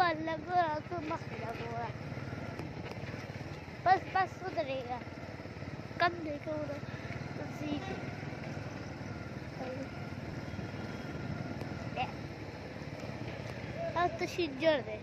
अलग को मखला गोरा बस बस सुधरेगा कम देखो तो सीख तो शिजर दे।